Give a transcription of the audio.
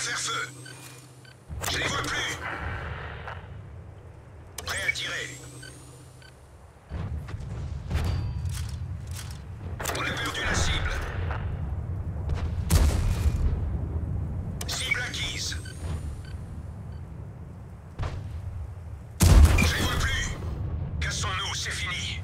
faire feu. Je les vois plus. Prêt à tirer. On a perdu la cible. Cible acquise. Je les vois plus. Cassons-nous, c'est fini.